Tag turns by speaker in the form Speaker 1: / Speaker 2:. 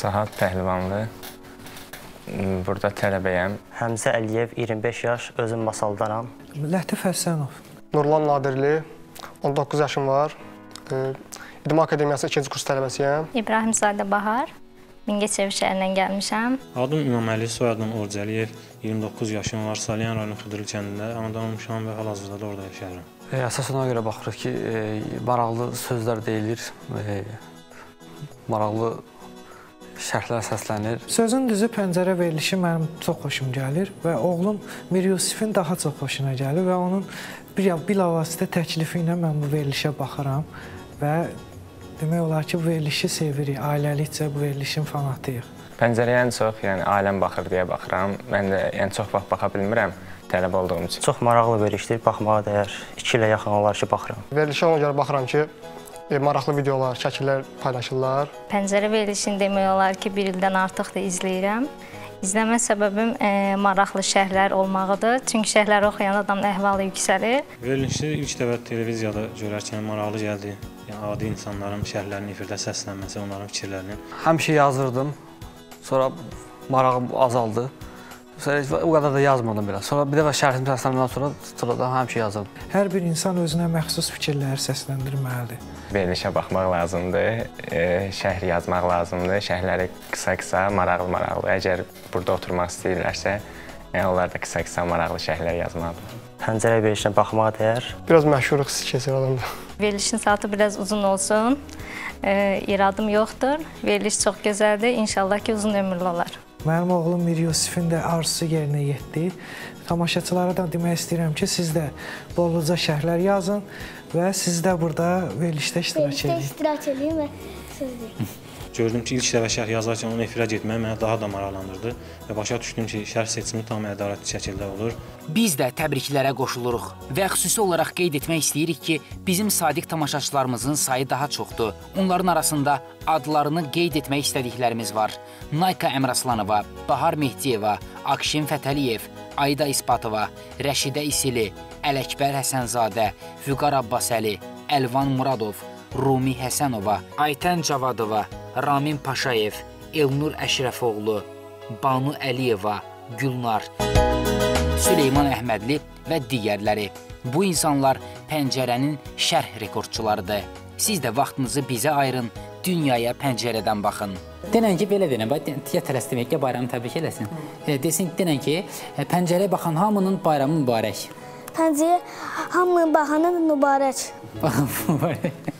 Speaker 1: Cahat Pəhlivanlı. Burada tələbəyəm.
Speaker 2: Həmzə Əliyev, 25 yaş, özüm Masaldanam.
Speaker 3: Lətif Həsənov.
Speaker 4: Nurlan Nadirli, 19 yaşım var. İdman Akademiyası 2-ci kurs tələbəsiyəm.
Speaker 5: İbrahimzadə Bahar, Mingəçevi şəhərindən gəlmişəm.
Speaker 6: Adım İmaməli, soyadım Orcəliyev, 29 yaşım var. Salyan rayonu Xıdırlı kəndində anadan olmuşam və hal-hazırda da orada yaşayıram.
Speaker 7: E, əsas ona görə baxırıq ki, e, maraqlı sözlər deyilir, e, maraqlı şərhlər səslənir.
Speaker 3: Sözün düzü pəncərə verilişi mənim çox xoşum gəlir və oğlum Mir Yusifin daha çox xoşuna gəlir və onun bir bilavasitə təklifi ilə mən bu verilişə baxıram və demək olar ki, bu verilişi sevirik. Ailəlikcə bu verilişin fanatıyıq.
Speaker 1: Pəncərəyə ən çox, yəni ailəm baxır deyə baxıram. Mən də yəni çox vaxt baxa bilmirəm tələbə olduğum üçün.
Speaker 2: Çox maraqlı verilişdir, baxmağa dəyər. 2 ilə yaxın olar ki, baxıram.
Speaker 4: Verilişə ona görə baxıram ki, maraqlı videolar, şəkillər paylaşırlar.
Speaker 5: Pəncərə verilişini demək olar ki, bir ildən artıq da izləyirəm. İzləmə səbəbim e, maraqlı şərhlər olmağıdır. Çünki şərhləri oxuyan adamın əhvalı yüksəlir.
Speaker 6: Verilişi ilk dəfə televiziyada görərkən maraqlı gəldi. Yəni adi insanların şərhlərinin efirdə səslənməsi, onların fikirlərinin.
Speaker 7: Həmişə yazırdım. Sonra marağım azaldı. O qədər də yazmadım belə. Sonra bir dəfə şərhim səslənəndən sonra da həmişə yazırdım.
Speaker 3: Hər bir insan özünə məxsus fikirləri səsləndirməlidir.
Speaker 1: Verilişə baxmaq lazımdır, e, şərh yazmaq lazımdır. Şərhləri qısa-qısa, maraqlı-maraqlı. Əgər burada oturmaq istəyirlərsə, yəni onlar da qısa-qısa maraqlı şərhlər yazmalıdır.
Speaker 2: Pəncərə verilişinə baxmağa dəyər.
Speaker 4: Biraz məşhurluq hissi keçir adamda.
Speaker 5: Verilişin saatı biraz uzun olsun. E, iradım yoxdur. Veriliş çox gözəldir. İnşallah ki, uzun ömürlü olar.
Speaker 3: Mənim oğlum Mir Yusifin də arzusu yerinə yetdi. Tamaşaçılara da demək istəyirəm ki, siz də bolluca şərhlər yazın və siz də burada verilişdə iştirak
Speaker 8: Verilişdə
Speaker 3: edin.
Speaker 8: iştirak edeyim və söz deyim.
Speaker 6: Gördüm ki, ilk dəfə şərh yazarkən onu efirə getmək məni daha da maraqlandırdı və başa düşdüm ki, şərh seçimi tam ədalətli şəkildə olur.
Speaker 9: Biz də təbriklərə qoşuluruq və xüsusi olaraq qeyd etmək istəyirik ki, bizim sadiq tamaşaçılarımızın sayı daha çoxdur. Onların arasında adlarını qeyd etmək istədiklərimiz var. Nayka Əmraslanova, Bahar Mehdiyeva, Akşin Fətəliyev, Ayda İsbatova, Rəşidə İsili, Ələkbər Həsənzadə, Vüqar Abbasəli, Əlvan Muradov, Rumi Həsənova, Aytən Cavadova, Ramin Paşayev, Elnur Əşrəfoğlu, Banu Əliyeva, Gülnar, Süleyman Əhmədli və digərləri. Bu insanlar pəncərənin şərh rekordçularıdır. Siz də vaxtınızı bizə ayırın, dünyaya pəncərədən baxın.
Speaker 10: Denən ki, belə denən, ya tələs demək ki, bayramı təbrik eləsin. E, desin, denən ki, e, pəncərəyə baxan hamının bayramı mübarək.
Speaker 8: Pəncərə hamının baxanın mübarək.
Speaker 10: Baxın, mübarək.